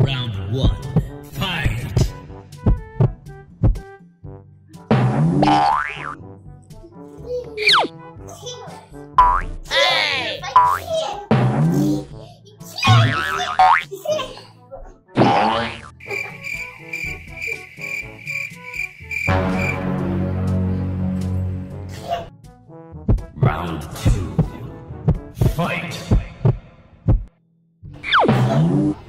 Round one. Fight! Hey! Round two. Música